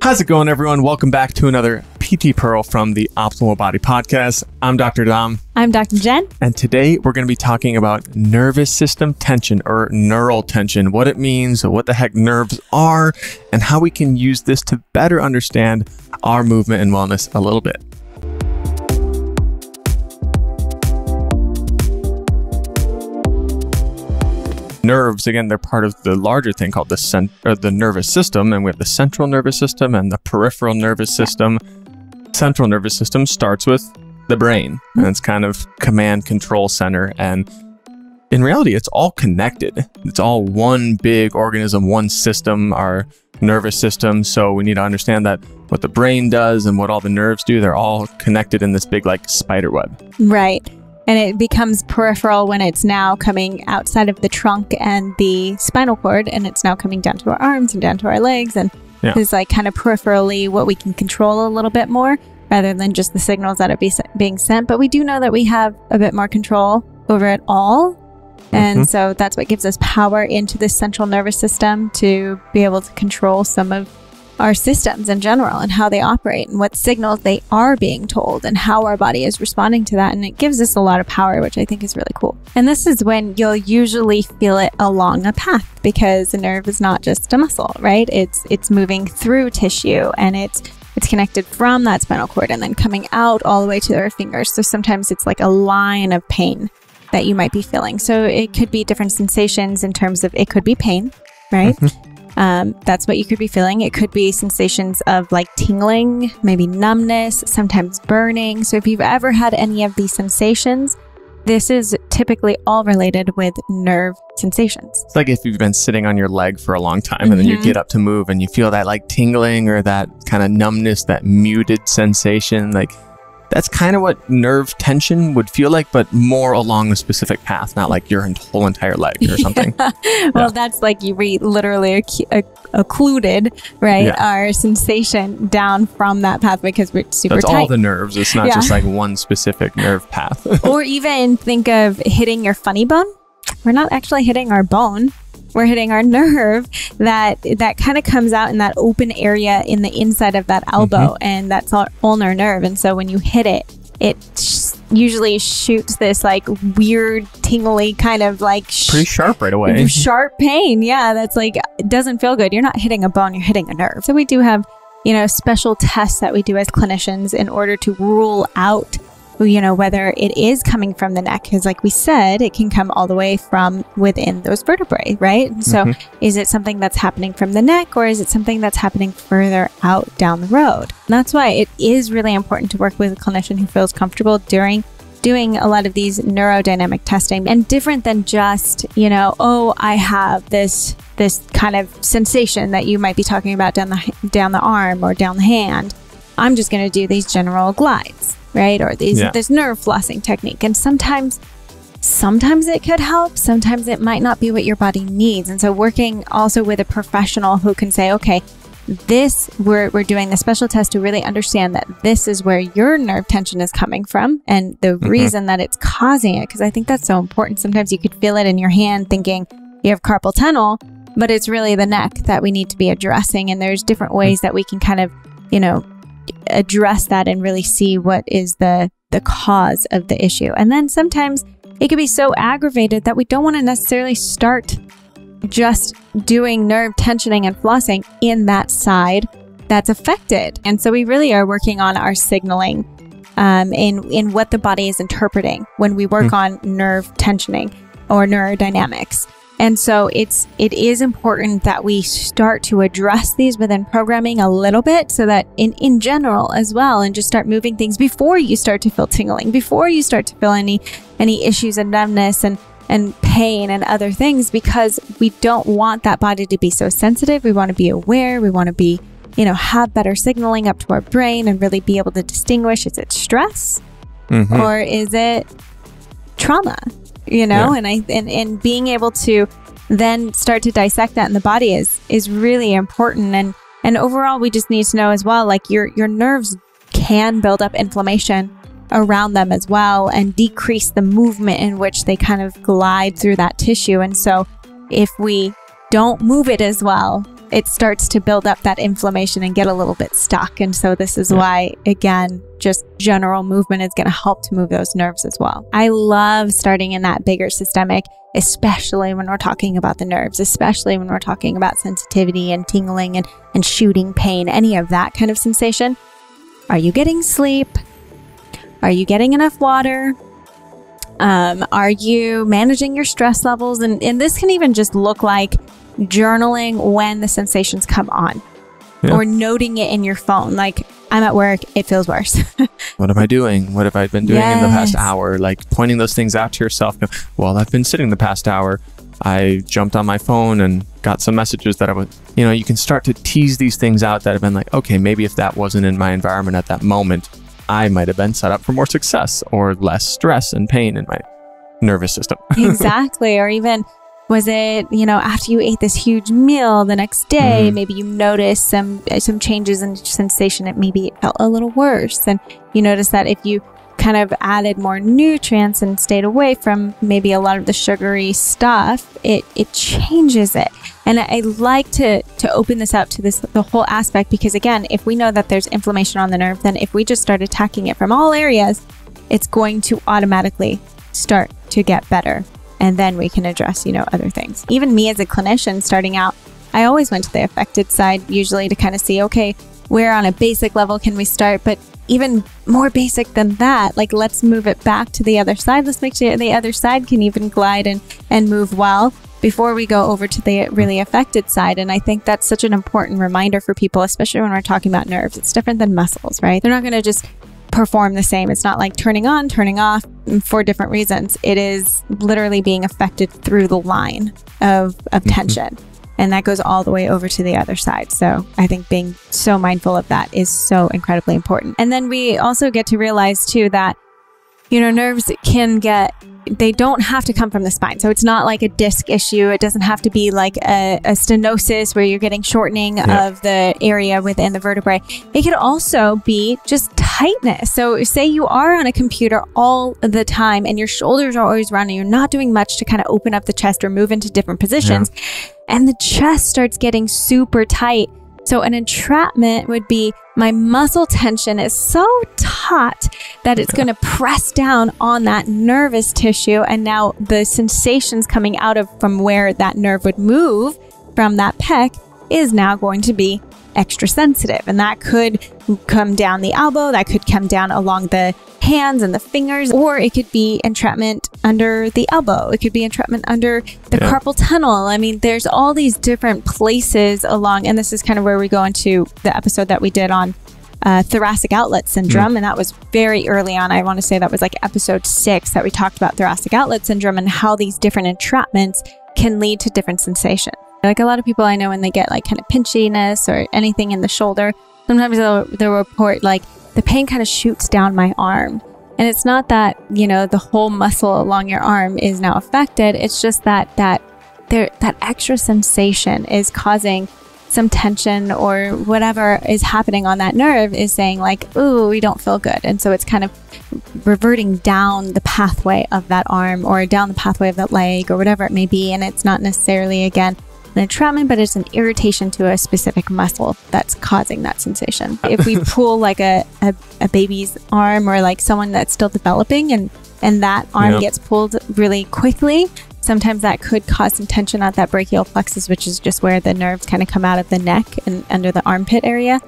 How's it going, everyone? Welcome back to another PT Pearl from the Optimal Body Podcast. I'm Dr. Dom, I'm Dr. Jen. and today we're going to be talking about nervous system tension or neural tension, what it means, what the heck nerves are, and how we can use this to better understand our movement and wellness a little bit. Nerves again they're part of the larger thing called the cent- or the nervous system and we have the central nervous system and the peripheral nervous system. Central nervous system starts with the brain and it's kind of command control center and in reality it's all connected. It's all one big organism one system our nervous system. So we need to understand that what the brain does and what all the nerves do they're all connected in this big like spider web. Right. And it becomes peripheral when it's now coming outside of the trunk and the spinal cord, and it's now coming down to our arms and down to our legs. And Yeah. is like kind of peripherally what we can control a little bit more rather than just the signals that are be, being sent. But we do know that we have a bit more control over it all. And Mhm. so that's what gives us power into the central nervous system to be able to control some of our systems in general and how they operate and what signals they are being told and how our body is responding to that. And it gives us a lot of power, which I think is really cool. And this is when you'll usually feel it along a path because a nerve is not just a muscle, right? It's it's moving through tissue and it's it's connected from that spinal cord and then coming out all the way to our fingers. So sometimes it's like a line of pain that you might be feeling. So it could be different sensations in terms of it could be pain, right? Um, that's what you could be feeling. It could be sensations of like tingling, maybe numbness, sometimes burning. So if you've ever had any of these sensations, this is typically all related with nerve sensations. It's like if you've been sitting on your leg for a long time and then you Mhm. get up to move and you feel that like tingling or that kind of numbness, that muted sensation. Like that's kind of what nerve tension would feel like, but more along a specific path, not like your whole entire leg or something. well, Yeah. that's like you re- literally occ- occ- occluded, right? Yeah. Our sensation down from that path because we're super That's tight. all the nerves. It's not just like one specific nerve path. or even think of hitting your funny bone. We're not actually hitting our bone. We're hitting our nerve that that kind of comes out in that open area in the inside of that elbow, mm-hmm. and that's our ulnar nerve. And so when you hit it, it sh- usually shoots this like weird tingly kind of like sh- Pretty sharp right away. sharp pain. Yeah, that's like it doesn't feel good. You're not hitting a bone, you're hitting a nerve. So we do have, you know, special tests that we do as clinicians in order to rule out you know whether it is coming from the neck because like we said it can come all the way from within those vertebrae right? And so mm-hmm. is it something that's happening from the neck or is it something that's happening further out down the road? And that's why it is really important to work with a clinician who feels comfortable during doing a lot of these neurodynamic testing. And different than just you know oh i have this this kind of sensation that you might be talking about down the down the arm or down the hand i'm just going to do these general glides right? Or these Yeah. this nerve flossing technique. And sometimes sometimes it could help sometimes it might not be what your body needs. And so working also with a professional who can say okay this we're, we're doing the special test to really understand that this is where your nerve tension is coming from and the mm-hmm. reason that it's causing it. Because i think that's so important. Sometimes you could feel it in your hand thinking you have carpal tunnel but it's really the neck that we need to be addressing. And there's different mm. ways that we can kind of you know address that and really see what is the the cause of the issue and then sometimes it can be so aggravated that we don't want to necessarily start just doing nerve tensioning and flossing in that side that's affected. And so we really are working on our signaling um, in in what the body is interpreting when we work on nerve tensioning or neurodynamics. And so it's it is important that we start to address these within programming a little bit so that in in general as well and just start moving things before you start to feel tingling, before you start to feel any any issues and numbness and and pain and other things because we don't want that body to be so sensitive. We want to be aware, we want to be, you know, have better signaling up to our brain and really be able to distinguish is it stress Mhm. or is it trauma you know Yeah. and i and, and being able to then start to dissect that in the body is is really important and and overall we just need to know as well like your your nerves can build up inflammation around them as well and decrease the movement in which they kind of glide through that tissue and so if we don't move it as well it starts to build up that inflammation and get a little bit stuck. And so this is why, again, just general movement is going to help to move those nerves as well. I love starting in that bigger systemic, especially when we're talking about the nerves, especially when we're talking about sensitivity and tingling and, and shooting pain, any of that kind of sensation. Are you getting sleep? Are you getting enough water? Um, are you managing your stress levels? And, and this can even just look like journaling when the sensations come on Yeah. or noting it in your phone. Like, I'm at work, it feels worse. What am I doing? What have I been doing in the past hour? Like pointing those things out to yourself. Well, I've been sitting the past hour. I jumped on my phone and got some messages that I was, you know, you can start to tease these things out that have been like, okay, maybe if that wasn't in my environment at that moment, I might have been set up for more success or less stress and pain in my nervous system. exactly. Or even was it, you know, after you ate this huge meal the next day, Mhm. maybe you noticed some some changes in sensation. It maybe it felt a little worse, and you notice that if you kind of added more nutrients and stayed away from maybe a lot of the sugary stuff, it it changes it. And I, I like to to open this up to this the whole aspect because again, if we know that there's inflammation on the nerve, then if we just start attacking it from all areas, it's going to automatically start to get better and then we can address you know other things. Even me as a clinician starting out i always went to the affected side usually to kind of see okay where on a basic level can we start? But even more basic than that like let's move it back to the other side. Let's make sure the other side can even glide and and move well before we go over to the really affected side. And i think that's such an important reminder for people especially when we're talking about nerves. It's different than muscles right? They're not going to just perform the same. It's not like turning on, turning off for different reasons. It is literally being affected through the line of, of mm-hmm. tension. And that goes all the way over to the other side. So I think being so mindful of that is so incredibly important. And then we also get to realize too that, you know, nerves can get, they don't have to come from the spine. So it's not like a disc issue. It doesn't have to be like a, a stenosis where you're getting shortening Yeah. of the area within the vertebrae. It could also be just tightness. So, say you are on a computer all the time and your shoulders are always round and you're not doing much to kind of open up the chest or move into different positions, and the chest starts getting super tight. So, an entrapment would be my muscle tension is so taut that it's going to press down on that nervous tissue. And now the sensations coming out of from where that nerve would move from that pec is now going to be extra sensitive. And that could come down the elbow, that could come down along the hands and the fingers, or it could be entrapment under the elbow. It could be entrapment under the Yeah. carpal tunnel. I mean, there's all these different places along, and this is kind of where we go into the episode that we did on uh, thoracic outlet syndrome, and that was very early on. I want to say that was like episode six that we talked about thoracic outlet syndrome and how these different entrapments can lead to different sensations. Like a lot of people I know, when they get like kind of pinchiness or anything in the shoulder, sometimes they'll, they'll report like the pain kind of shoots down my arm. And it's not that, you know, the whole muscle along your arm is now affected. It's just that that there that extra sensation is causing some tension or whatever is happening on that nerve is saying like, ooh, we don't feel good. And so it's kind of reverting down the pathway of that arm or down the pathway of that leg or whatever it may be. And it's not necessarily again an entrapment, but it's an irritation to a specific muscle that's causing that sensation. If we pull like a, a, a baby's arm or like someone that's still developing and, and that arm Yeah. gets pulled really quickly, sometimes that could cause some tension at that brachial plexus, which is just where the nerves kind of come out of the neck and under the armpit area.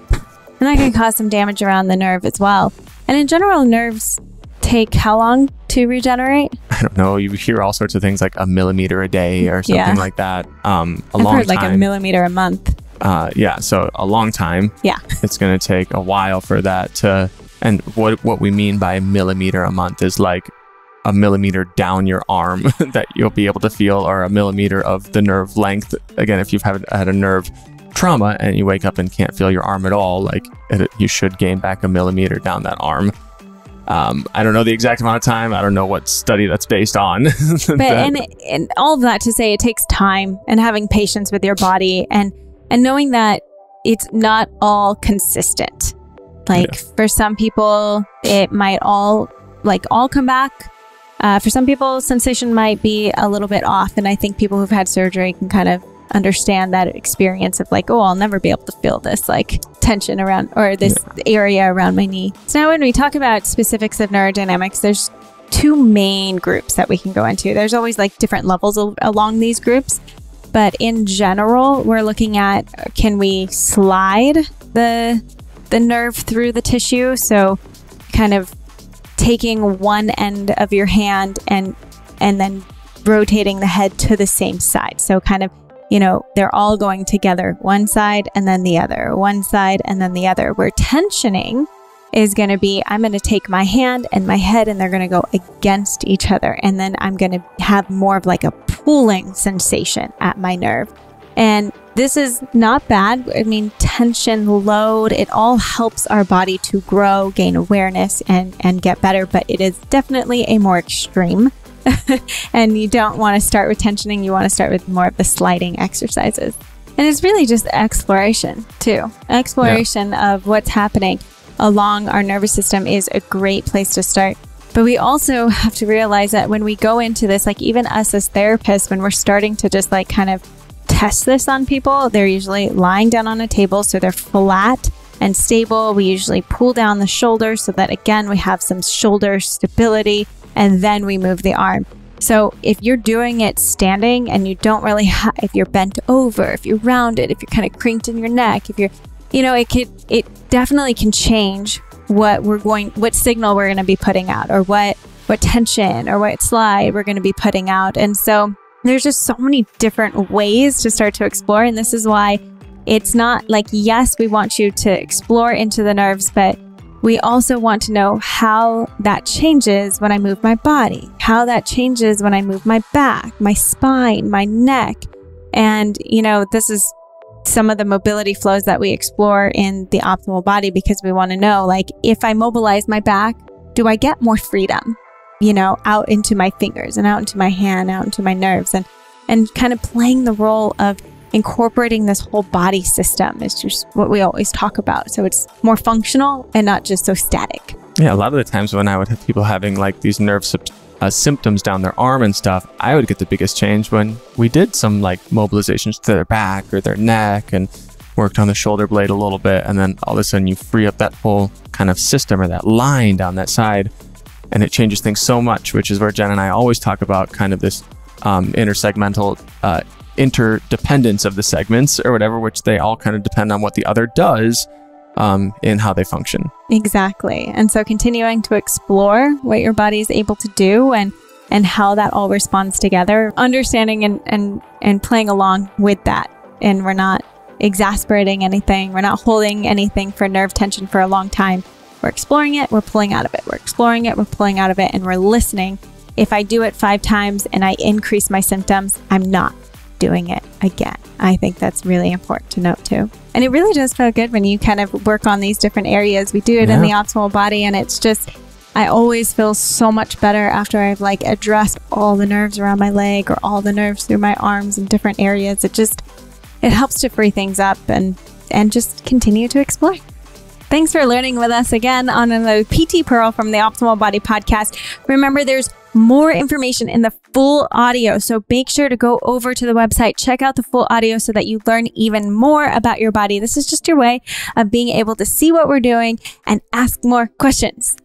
And that can cause some damage around the nerve as well. And in general, nerves take how long to regenerate? I don't know. You hear all sorts of things like a millimeter a day or something Yeah. like that. Um, a I've long heard like a millimeter a month. uh, yeah, so a long time. Yeah. It's going to take a while for that to. And what what we mean by a millimeter a month is like a millimeter down your arm that you'll be able to feel, or a millimeter of the nerve length. Again, if you've had, had a nerve trauma and you wake up and can't feel your arm at all, like it, you should gain back a millimeter down that arm. Um, I don't know the exact amount of time. I don't know what study that's based on. But and and all of that to say it takes time and having patience with your body and and knowing that it's not all consistent. Like for some people it might all like all come back. Uh, for some people sensation might be a little bit off and I think people who've had surgery can kind of understand that experience of like, oh, I'll never be able to feel this like tension around or this yeah. area around my knee. So now when we talk about specifics of neurodynamics, there's two main groups that we can go into. There's always like different levels of, along these groups. But in general, we're looking at can we slide the the nerve through the tissue? So kind of taking one end of your hand and and then rotating the head to the same side. So kind of, you know, they're all going together, one side and then the other, one side and then the other. Where tensioning is going to be I'm going to take my hand and my head and they're going to go against each other. And then I'm going to have more of like a pulling sensation at my nerve. And this is not bad. I mean, tension, load, it all helps our body to grow, gain awareness, and, and get better, but it is definitely a more extreme. and you don't want to start with tensioning, you want to start with more of the sliding exercises. And it's really just exploration, too. Exploration yeah. of what's happening along our nervous system is a great place to start. But we also have to realize that when we go into this, like even us as therapists, when we're starting to just like kind of test this on people, they're usually lying down on a table so they're flat and stable. We usually pull down the shoulders so that again we have some shoulder stability and then we move the arm. So if you're doing it standing and you don't really have, if you're bent over, if you're rounded, if you're kind of crinked in your neck, if you're, you know, it could, it definitely can change what we're going, what signal we're going to be putting out or what, what tension or what slide we're going to be putting out. And so there's just so many different ways to start to explore. And this is why it's not like, yes, we want you to explore into the nerves, but we also want to know how that changes when I move my body, how that changes when I move my back, my spine, my neck. And, you know, this is some of the mobility flows that we explore in the optimal body because we want to know, like, if I mobilize my back, do I get more freedom? you know, out into my fingers and out into my hand, out into my nerves and and kind of playing the role of incorporating this whole body system is just what we always talk about. So it's more functional and not just so static. Yeah, a lot of the times when I would have people having like these nerve uh, symptoms down their arm and stuff, I would get the biggest change when we did some like mobilizations to their back or their neck and worked on the shoulder blade a little bit. And then all of a sudden you free up that whole kind of system or that line down that side and it changes things so much, which is where Jen and I always talk about kind of this um, intersegmental uh, interdependence of the segments or whatever, which they all kind of depend on what the other does um, in how they function. Exactly. And so continuing to explore what your body is able to do and and how that all responds together, understanding and, and, and playing along with that. And we're not exasperating anything. We're not holding anything for nerve tension for a long time. We're exploring it, we're pulling out of it. We're exploring it, we're pulling out of it, and we're listening. If I do it five times and I increase my symptoms, I'm not doing it again. I think that's really important to note too. And it really does feel good when you kind of work on these different areas. We do it yeah. in the optimal body, and it's just, I always feel so much better after I've like addressed all the nerves around my leg or all the nerves through my arms in different areas. It just, it helps to free things up and and just continue to explore. Thanks for learning with us again on the PT Pearl from the Optimal Body podcast. Remember, there's more information in the full audio. So make sure to go over to the website, check out the full audio so that you learn even more about your body. This is just your way of being able to see what we're doing and ask more questions.